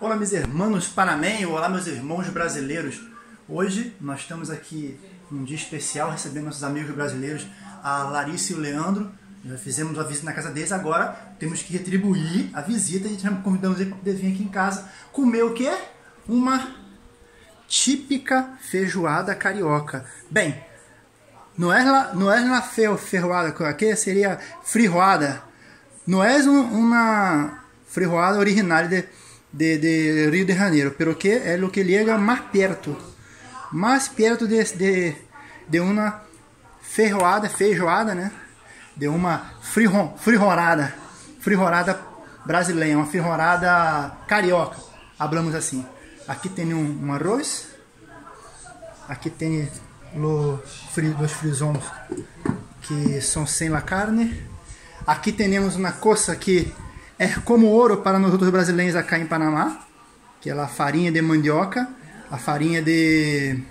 Olá, meus irmãos Panamém, olá, meus irmãos brasileiros. Hoje nós estamos aqui num dia especial recebendo nossos amigos brasileiros, a Larissa e o Leandro. Já fizemos uma visita na casa deles, agora temos que retribuir a visita e já convidamos eles para vir aqui em casa comer o quê? Uma típica feijoada carioca. Bem, não é la, não é la feijoada, aqui seria frijoada. Não é uma frijoada originária de, de, de, Rio de Janeiro, pero que é o que llega mais perto, mais perto de, de, de uma feijoada, feijoada, né? De uma frijo, frijorada, frijorada brasileira, uma frijorada carioca, hablamos assim. Aqui tem um, um arroz, aqui tem lo, fri, os frisons que são sem la carne. Aqui temos uma coisa que é como ouro para nós outros brasileiros acá em Panamá, que é a farinha de mandioca, a farinha de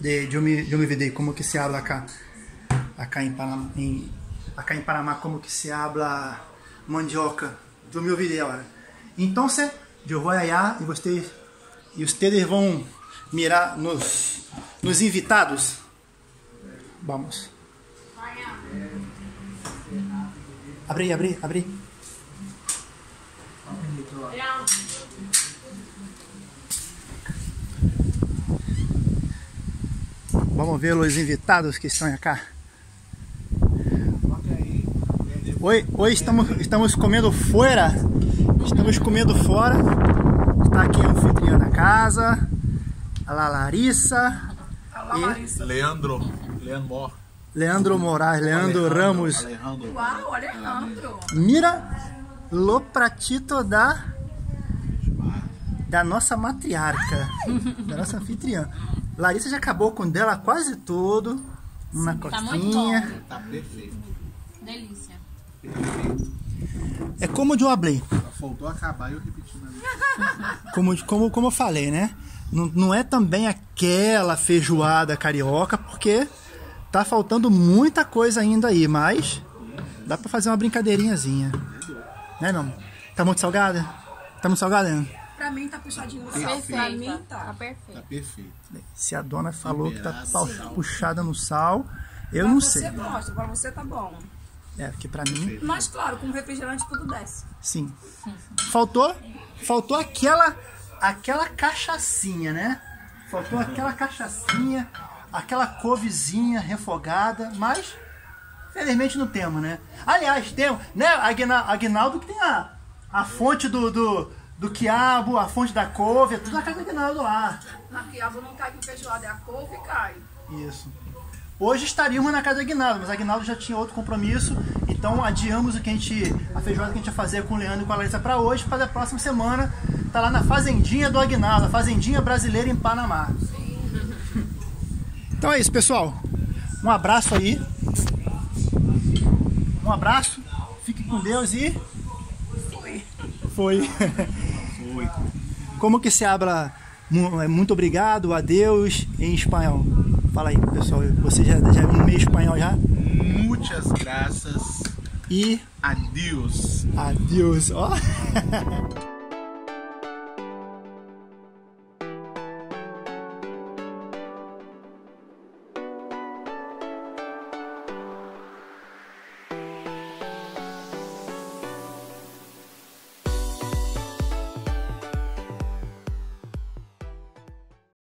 de me videi, como que se habla acá acá em Panamá, em, acá em Panamá como que se habla mandioca, me ouvi agora. Então, eu vou allá e vocês e vocês vão mirar nos nos invitados. Vamos. Abri, abri, abri. Vamos ver os invitados que estão aqui. Hoje, hoje estamos, estamos comendo fora. Estamos comendo fora. Está aqui a anfitriã da casa. A Larissa. Larissa. E Leandro. Leandro Mor. Leandro Moraes, Leandro Alejandro, Ramos. Alejandro. Uau, Alejandro. Mira lo pratito da da nossa matriarca, da nossa anfitriã. Larissa já acabou com dela quase tudo. Uma Sim, tá muito coquinha. Tá perfeito. Delícia. É como eu falei, faltou acabar e eu repetindo como, como, como eu falei, né? Não, não é também aquela feijoada carioca, porque tá faltando muita coisa ainda aí, mas dá pra fazer uma brincadeirinhazinha. Né não? Tá muito salgada? Tá muito salgada, Ana? Pra mim tá puxadinho no sal. Perfeito. Pra mim Tá tá. perfeito. Tá perfeito. Se a dona falou que tá puxada no sal, eu pra não você sei. gosta, pra você tá bom. É, porque pra mim, Mas claro, com refrigerante tudo desce. sim. Faltou, faltou aquela, aquela cachaçinha, né? Faltou aquela cachaçinha, aquela couvezinha refogada, mas felizmente não temos, né? Aliás, temos, né, Agna- Agnaldo que tem a, a fonte do, do, do quiabo, a fonte da couve, é tudo na casa do Agnaldo lá. Na quiabo não cai com feijoada, é a couve e cai. Isso. Hoje estaríamos na casa do Aguinaldo, mas o Aguinaldo já tinha outro compromisso, então adiamos o que a gente, a feijoada que a gente ia fazer com o Leandro e com a Larissa para hoje, para a próxima semana. Tá lá na fazendinha do Aguinaldo, a fazendinha brasileira em Panamá. Então é isso, pessoal. Um abraço aí. Um abraço. Fique com Deus e Foi. foi. Foi. Como que se mu- é, muito obrigado, adeus em espanhol? Fala aí, pessoal. Você já, já viu meio espanhol já? Muitas graças. E Adeus. adeus. Ó.